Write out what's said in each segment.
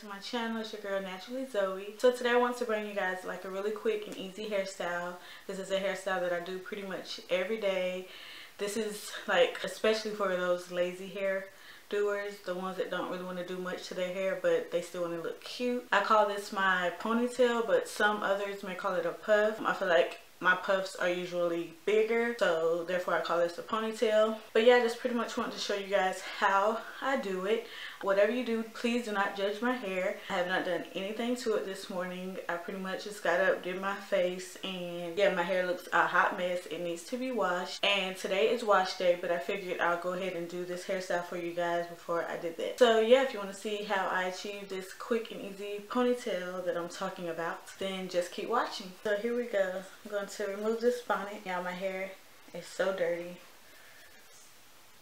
to my channel it's your girl naturally zoey. So today i want to bring you guys like a really quick and easy hairstyle. This is a hairstyle that i do pretty much every day. This is like especially for those lazy hair doers the ones that don't really want to do much to their hair but they still want to look cute. I call this my ponytail but some others may call it a puff. I feel like my puffs are usually bigger so therefore I call this a ponytail. But yeah I just pretty much want to show you guys how I do it. Whatever you do please do not judge my hair. I have not done anything to it this morning. I pretty much just got up did my face and yeah my hair looks a hot mess. It needs to be washed. And today is wash day but I figured I'll go ahead and do this hairstyle for you guys before I did that. So yeah if you want to see how I achieve this quick and easy ponytail that I'm talking about then just keep watching. So here we go. I'm going to remove this bonnet. Y'all, my hair is so dirty.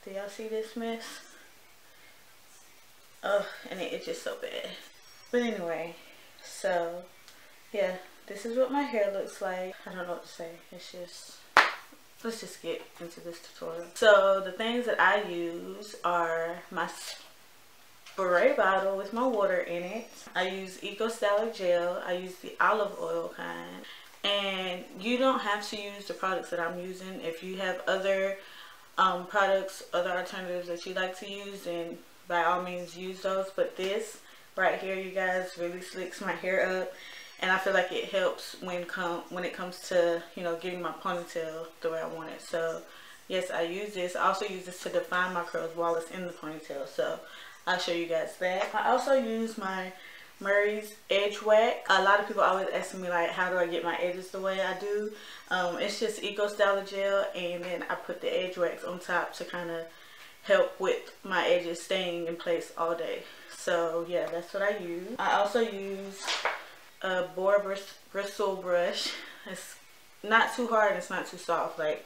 Do y'all see this mess? Oh, and it, it's just so bad. But anyway, so yeah, this is what my hair looks like. I don't know what to say. It's just, let's just get into this tutorial. So the things that I use are my spray bottle with my water in it. I use Eco Styler Gel. I use the olive oil kind and you don't have to use the products that I'm using. If you have other um, products other alternatives that you like to use then by all means use those. But this right here you guys really slicks my hair up. And I feel like it helps when come when it comes to you know getting my ponytail the way I want it. So yes I use this. I also use this to define my curls while it's in the ponytail. So I'll show you guys that. I also use my Murray's Edge Wax. A lot of people always ask me like, how do I get my edges the way I do? Um, it's just Eco Styler Gel and then I put the Edge Wax on top to kind of help with my edges staying in place all day. So yeah, that's what I use. I also use a boar bristle brush. It's not too hard it's not too soft. Like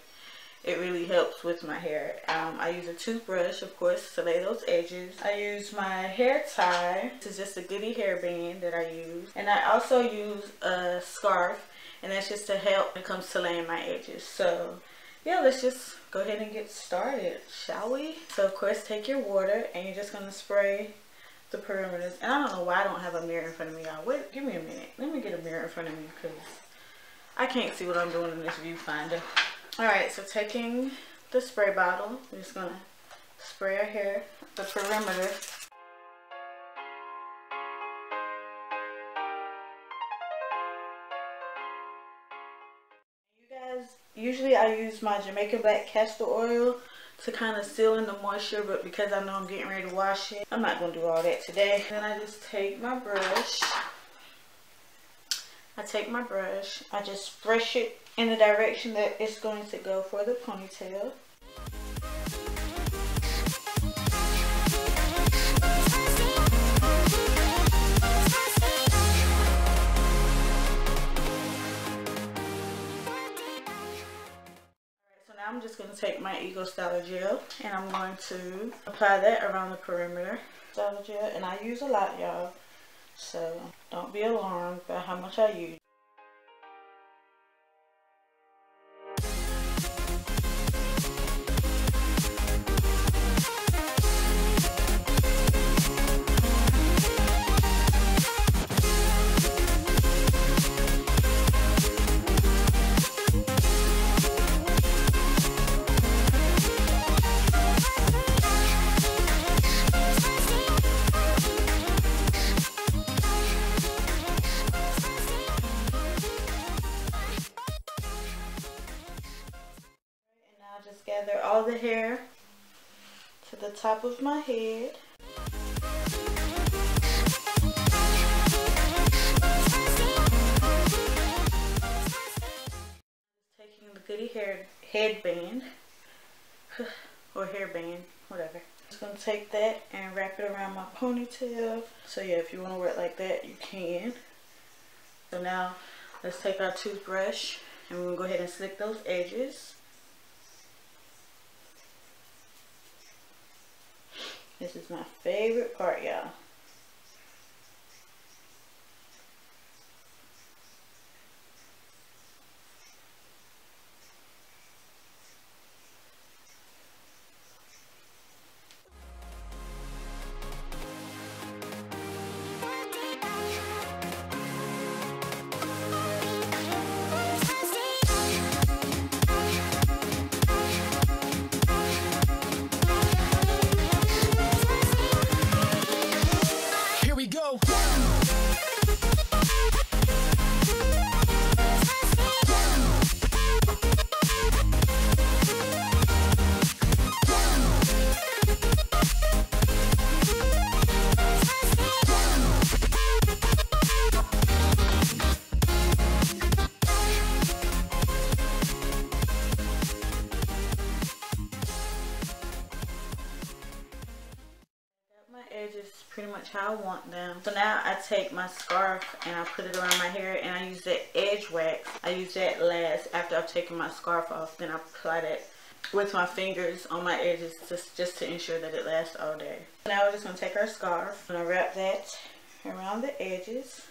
it really helps with my hair. Um, I use a toothbrush, of course, to lay those edges. I use my hair tie. This is just a goody hairband that I use. And I also use a scarf, and that's just to help when it comes to laying my edges. So, yeah, let's just go ahead and get started, shall we? So, of course, take your water, and you're just going to spray the perimeters. And I don't know why I don't have a mirror in front of me, y'all. Wait, give me a minute. Let me get a mirror in front of me, because I can't see what I'm doing in this viewfinder. Alright, so taking the spray bottle, we're just going to spray our hair, the perimeter. You guys, usually I use my Jamaican Black Castor Oil to kind of seal in the moisture, but because I know I'm getting ready to wash it, I'm not going to do all that today. Then I just take my brush. I take my brush, I just brush it in the direction that it's going to go for the ponytail. So now I'm just going to take my Eco Styler Gel and I'm going to apply that around the perimeter. Styler Gel, and I use a lot, y'all. So don't be alarmed by how much I use. Gather all the hair to the top of my head. Taking the goody hair headband or hairband, whatever. Just gonna take that and wrap it around my ponytail. So yeah, if you want to wear it like that, you can. So now let's take our toothbrush and we're gonna go ahead and slick those edges. This is my favorite part, y'all. Edges pretty much how I want them. So now I take my scarf and I put it around my hair and I use that edge wax. I use that last after I've taken my scarf off. Then I apply that with my fingers on my edges just, just to ensure that it lasts all day. Now we're just going to take our scarf. Going to wrap that around the edges.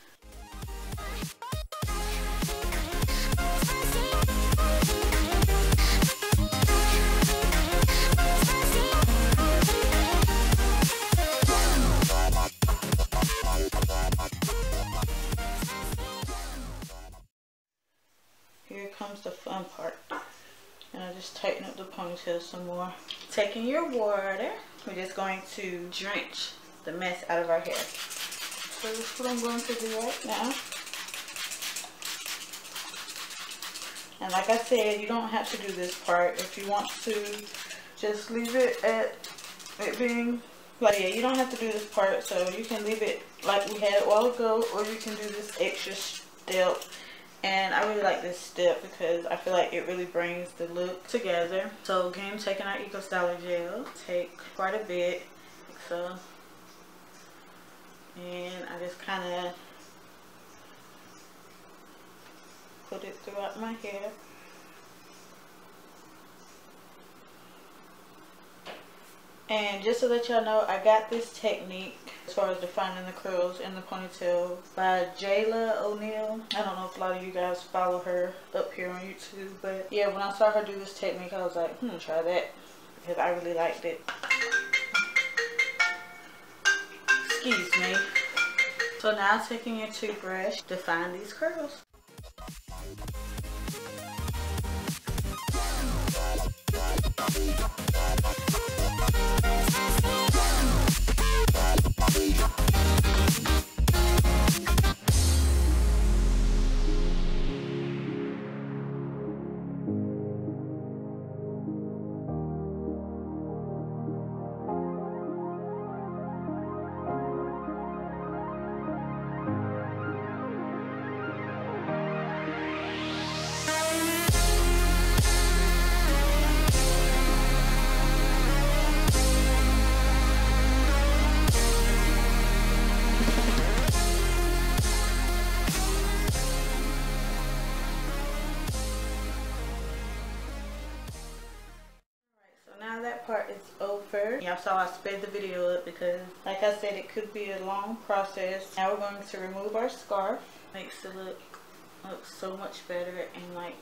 And I'll just tighten up the ponytail some more. Taking your water, we're just going to drench the mess out of our hair. So this is what I'm going to do right now. And like I said, you don't have to do this part. If you want to, just leave it at it being like, yeah, you don't have to do this part. So you can leave it like we had a while ago, or you can do this extra step and I really like this step because I feel like it really brings the look together. So again, taking our Eco Styler gel, take quite a bit, so, and I just kind of put it throughout my hair. And just to let y'all know, I got this technique as far as defining the curls in the ponytail by Jayla O'Neal. I don't know if a lot of you guys follow her up here on YouTube, but yeah, when I saw her do this technique, I was like, hmm, try that because I really liked it. Excuse me. So now taking your toothbrush, define these curls. Y'all saw I sped the video up because like I said it could be a long process. Now we're going to remove our scarf. Makes it look, look so much better and like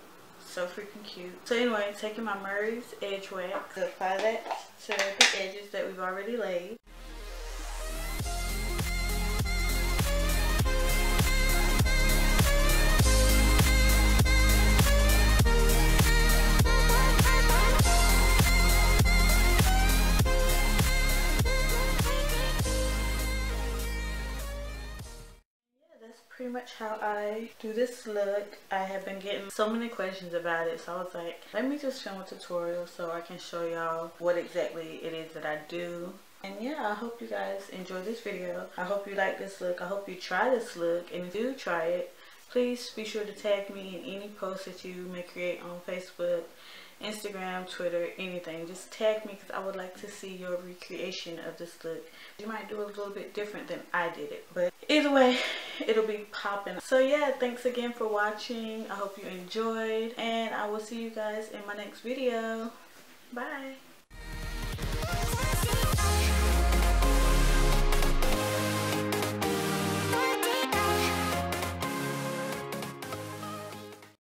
so freaking cute. So anyway, taking my Murray's Edge Wax, apply that to the edges that we've already laid. Much how I do this look. I have been getting so many questions about it so I was like let me just film a tutorial so I can show y'all what exactly it is that I do. And yeah, I hope you guys enjoy this video. I hope you like this look. I hope you try this look. And if you do try it, please be sure to tag me in any post that you may create on Facebook, Instagram, Twitter, anything. Just tag me because I would like to see your recreation of this look. You might do it a little bit different than I did it. But either way, it'll be popping. So yeah, thanks again for watching. I hope you enjoyed. And I will see you guys in my next video. Bye.